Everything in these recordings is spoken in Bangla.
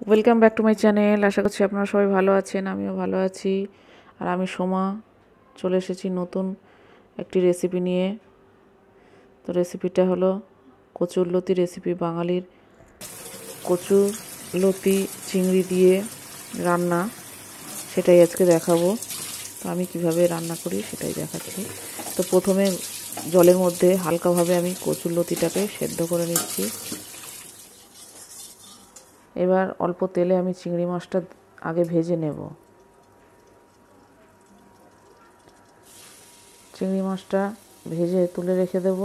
Welcome back to my channel আশা করছি আপনারা সবাই ভালো আছেন, আমিও ভালো আছি। আর আমি সোমা, চলে এসেছি নতুন একটি রেসিপি নিয়ে। তো রেসিপিটা হলো কচুর লতি রেসিপি বাঙালির। কচু লতি চিংড়ি দিয়ে রান্না, সেটাই আজকে দেখাবো। তো আমি কীভাবে রান্না করি সেটাই দেখাচ্ছি। তো প্রথমে জলের মধ্যে হালকাভাবে আমি কচুর লতিটাকে সেদ্ধ করে নিচ্ছি। এবার অল্প তেলে আমি চিংড়ি মাছটা আগে ভেজে নেব। চিংড়ি মাছটা ভেজে তুলে রেখে দেব।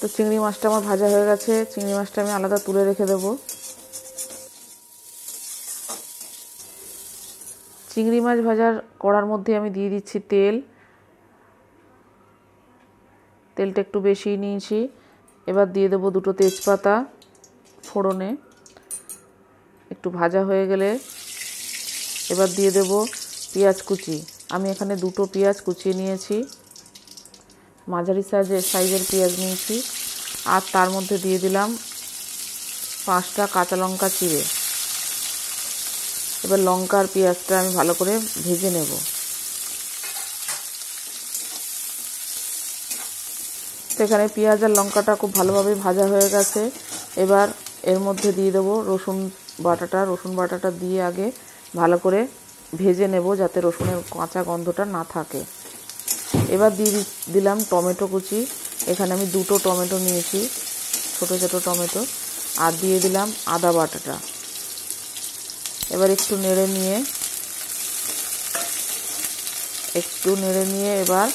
তো চিংড়ি মাছটা আমার ভাজা হয়ে গেছে। চিংড়ি মাছটা আমি আলাদা তুলে রেখে দেবো। চিংড়ি মাছ ভাজার কড়ার মধ্যে আমি দিয়ে দিচ্ছি তেল। তেলটা একটু বেশি নিয়েছি। এবার দিয়ে দেবো দুটো তেজপাতা ফোড়নে। একটু ভাজা হয়ে গেলে এবার দিয়ে দেব পেঁয়াজ কুচি। আমি এখানে দুটো পেঁয়াজ কুচিয়ে নিয়েছি। মাঝারি সাইজের সাইজের পেঁয়াজ নিয়েছি। আর তার মধ্যে দিয়ে দিলাম পাঁচটা কাঁচা লঙ্কা চিড়ে। এবার লঙ্কার পেঁয়াজটা আমি ভালো করে ভেজে নেব। সেখানে পেঁয়াজ আর লঙ্কাটা খুব ভালোভাবে ভাজা হয়ে গেছে। এবার এর মধ্যে দিয়ে দেবো রসুন বাটাটা। রসুন বাটাটা দিয়ে আগে ভালো করে ভেজে নেব যাতে রসুনের কাঁচা গন্ধটা না থাকে। এবার দিয়ে দিলাম টমেটো কুচি। এখানে আমি দুটো টমেটো নিয়েছি, ছোট ছোটো টমেটো। আর দিয়ে দিলাম আদা বাটাটা। এবার একটু নেড়ে নিয়ে, একটু নেড়ে নিয়ে এবার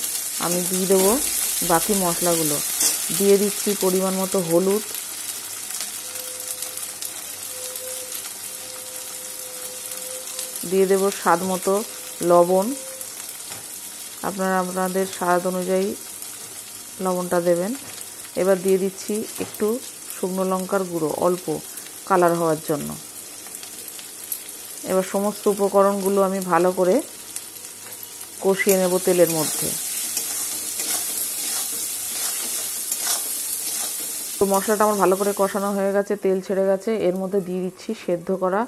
আমি দিয়ে দেবো বাকি মশলাগুলো। দিয়ে দিচ্ছি পরিমাণ মতো হলুদ। দিয়ে দেব স্বাদ মতো লবণ। আপনারা আপনাদের স্বাদ অনুযায়ী লবণটা দেবেন। এবার দিয়ে দিচ্ছি একটু শুকনো লঙ্কার গুঁড়ো অল্প কালার হওয়ার জন্য। এবার সমস্ত উপকরণগুলো আমি ভালো করে কষিয়ে নেব তেলের মধ্যে। তো মশলাটা আমার ভালো করে কষানো হয়ে গেছে, তেল ছেড়ে গেছে। এর মধ্যে দিয়ে দিচ্ছি সেদ্ধ করা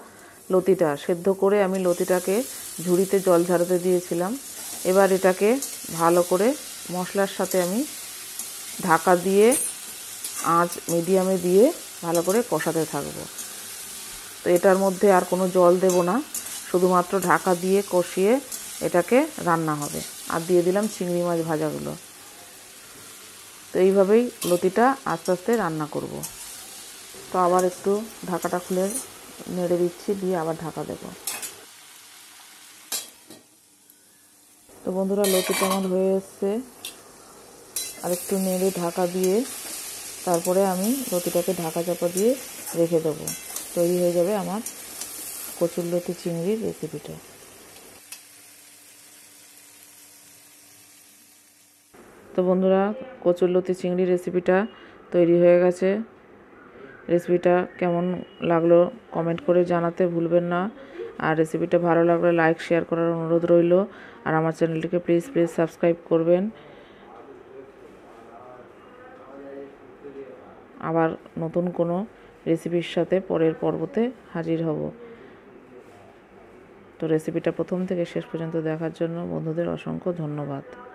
লতিটা। সেদ্ধ করে আমি লতিটাকে ঝুড়িতে জল ঝাড়াতে দিয়েছিলাম। এবার এটাকে ভালো করে মশলার সাথে আমি ঢাকা দিয়ে, আঁচ মিডিয়ামে দিয়ে ভালো করে কষাতে থাকব। তো এটার মধ্যে আর কোনো জল দেব না। শুধুমাত্র ঢাকা দিয়ে কষিয়ে এটাকে রান্না হবে। আর দিয়ে দিলাম চিংড়ি মাছ ভাজাগুলো। তো এইভাবেই লতিটা আস্তে আস্তে রান্না করব। তো আবার একটু ঢাকাটা খুলে নেড়ে দিচ্ছি, দিয়ে আবার ঢাকা দেব। তো বন্ধুরা, লতিটা আমার হয়ে এসছে। আর একটু নেড়ে ঢাকা দিয়ে তারপরে আমি লতিটাকে ঢাকা চাপা দিয়ে রেখে দেবো। তৈরি হয়ে যাবে আমার কচুরলতি চিংড়ির রেসিপিটা। তো বন্ধুরা কচুরলতি চিংড়ি রেসিপিটা তৈরি হয়ে গেছে। রেসিপিটা কেমন লাগল কমেন্ট করে জানাতে ভুলবেন না। আর রেসিপিটা ভালো লাগলে লাইক, শেয়ার করার অনুরোধ রইল। আর আমার চ্যানেলটিকে প্লিজ প্লিজ সাবস্ক্রাইব করবেন। আবার নতুন কোনো রেসিপির সাথে পরের পর্বতে হাজির হব। তো রেসিপিটা প্রথম থেকে শেষ পর্যন্ত দেখার জন্য বন্ধুদের অসংখ্য ধন্যবাদ।